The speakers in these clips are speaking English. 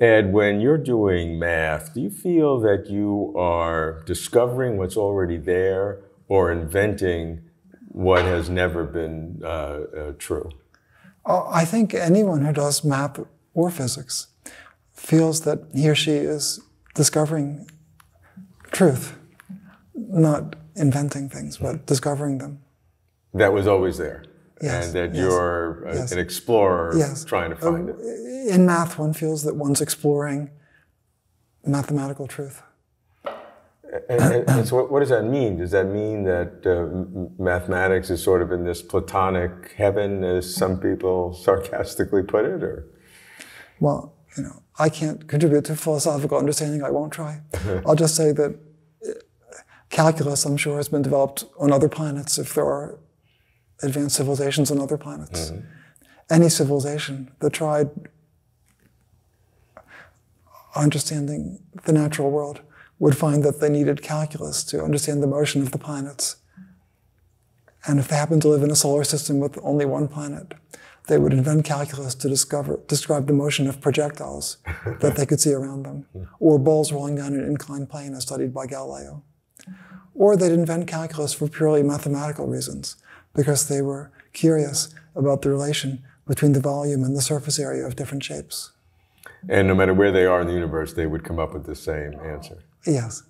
Ed, when you're doing math, do you feel that you are discovering what's already there or inventing what has never been uh, uh, true? Oh, I think anyone who does math or physics feels that he or she is discovering truth, not inventing things, but discovering them. That was always there. Yes, and that yes, you're a- yes. an explorer trying to find Uh, it. In math, one feels that one's exploring mathematical truth. And, and- and so, what, what does that mean? Does that mean that uh, mathematics is sort of in this platonic heaven, as some people sarcastically put it? Or Well, you know, I can't contribute to philosophical understanding. I won't try. I'll just say that uh, calculus, I'm sure, has been developed on other planets if there are advanced civilizations on other planets. Mm-hmm. Any civilization that tried understanding the natural world would find that they needed calculus to understand the motion of the planets. And if they happened to live in a solar system with only one planet, they would invent calculus to discover, describe the motion of projectiles that they could see around them, or balls rolling down an inclined plane as studied by Galileo. Or they'd invent calculus for purely mathematical reasons, because they were curious about the relation between the volume and the surface area of different shapes. and no matter where they are in the universe, they would come up with the same answer. Yes.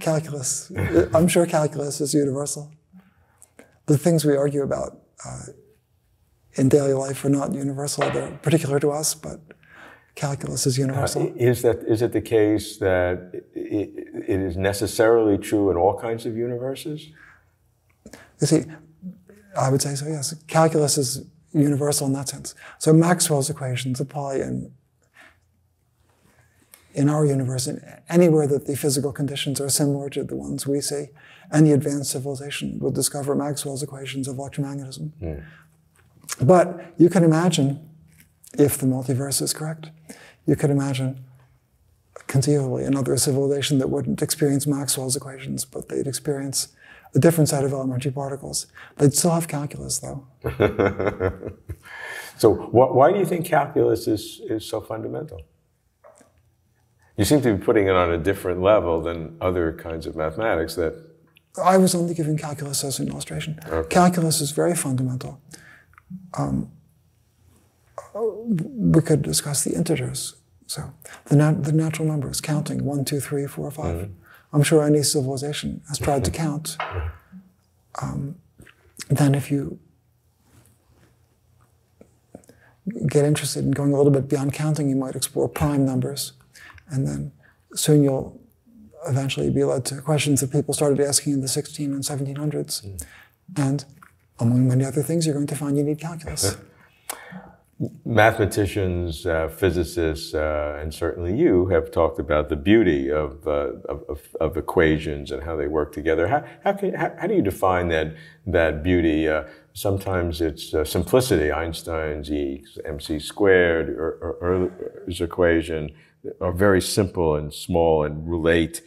Calculus. I'm sure calculus is universal. The things we argue about uh, in daily life are not universal. They're particular to us, but calculus is universal. Is that is it the case that it, it is necessarily true in all kinds of universes? You see, I would say so, yes. Calculus is universal in that sense. So Maxwell's equations apply in, in our universe, in anywhere that the physical conditions are similar to the ones we see. Any advanced civilization would discover Maxwell's equations of electromagnetism. Hmm. But you can imagine, if the multiverse is correct, you could imagine conceivably another civilization that wouldn't experience Maxwell's equations, but they'd experience a different set of elementary particles. They'd still have calculus, though. So, wh- why do you think calculus is, is so fundamental? You seem to be putting it on a different level than other kinds of mathematics that I was only giving calculus as an illustration. Calculus is very fundamental. Um, we could discuss the integers. So the, nat- the natural numbers, counting one, two, three, four, five. I'm sure any civilization has tried to count. Um, then if you get interested in going a little bit beyond counting, you might explore prime numbers. And then soon you'll eventually be led to questions that people started asking in the 16 and 1700s. And among many other things, you're going to find you need calculus. mathematicians, uh, physicists, uh, and certainly you have talked about the beauty of, uh, of, of, equations and how they work together. How, how, can, how, how do you define that, that beauty? Uh, sometimes it's uh, simplicity, Einstein's E mc squared or, or Euler's equation are very simple and small and relate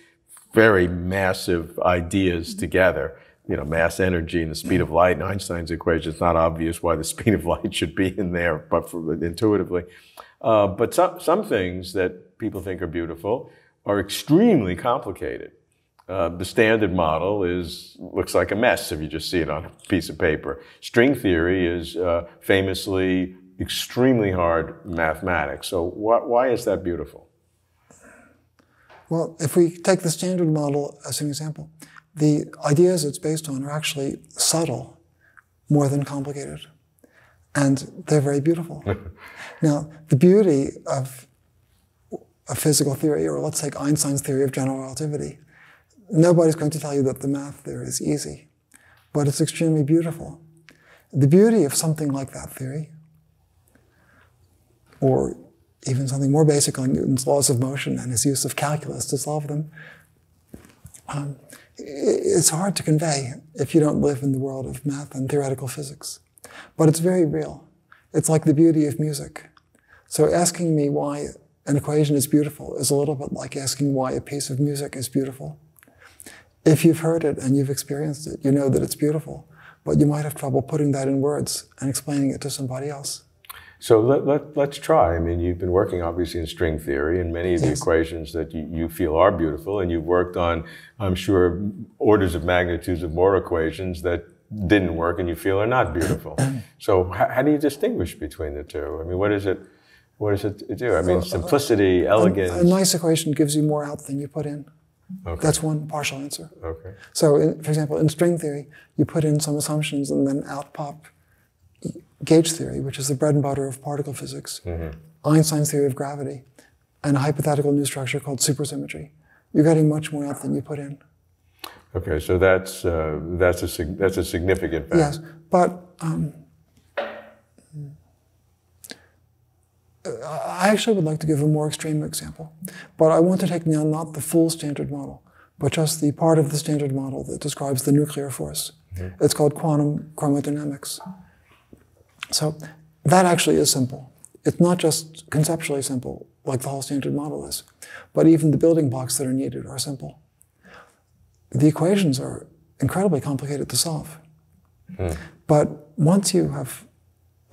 very massive ideas together. You know, mass energy and the speed of light in Einstein's equation. It's not obvious why the speed of light should be in there, but for, intuitively. Uh, but some, some things that people think are beautiful are extremely complicated. Uh, the standard model is looks like a mess if you just see it on a piece of paper. String theory is uh, famously extremely hard mathematics. So wh- why is that beautiful? Well, if we take the standard model as an example, the ideas it's based on are actually subtle more than complicated. And they're very beautiful. now, the beauty of a physical theory, or let's take Einstein's theory of general relativity, nobody's going to tell you that the math there is easy, but it's extremely beautiful. The beauty of something like that theory, or even something more basic like Newton's laws of motion and his use of calculus to solve them, um, it's hard to convey if you don't live in the world of math and theoretical physics. But it's very real. It's like the beauty of music. So asking me why an equation is beautiful is a little bit like asking why a piece of music is beautiful. If you've heard it and you've experienced it, you know that it's beautiful, but you might have trouble putting that in words and explaining it to somebody else. So let, let, let's try. I mean, you've been working obviously in string theory and many of the Yes. equations that you, you feel are beautiful, and you've worked on, I'm sure, orders of magnitudes of more equations that didn't work and you feel are not beautiful. so how, how do you distinguish between the two? I mean, what is it? What does it do? I mean, uh, simplicity, elegance. A nice equation gives you more out than you put in. Okay. That's one partial answer. okay. So, in, for example, in string theory, you put in some assumptions and then out pop gauge theory, which is the bread and butter of particle physics, Einstein's theory of gravity, and a hypothetical new structure called supersymmetry. You're getting much more out than you put in. Okay. So that's uh, that's a sig- that's a significant factor. Yes, but um, I actually would like to give a more extreme example. But I want to take now not the full standard model, but just the part of the standard model that describes the nuclear force. It's called quantum chromodynamics. So that actually is simple. It's not just conceptually simple, like the whole standard model is, but even the building blocks that are needed are simple. The equations are incredibly complicated to solve. Hmm. But once you have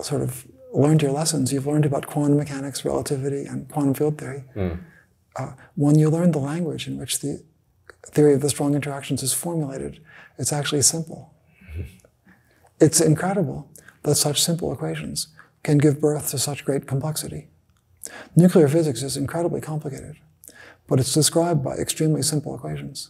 sort of learned your lessons, you've learned about quantum mechanics, relativity, and quantum field theory. Hmm. Uh, when you learn the language in which the theory of the strong interactions is formulated, it's actually simple. Hmm. It's incredible that such simple equations can give birth to such great complexity. Nuclear physics is incredibly complicated, but it's described by extremely simple equations.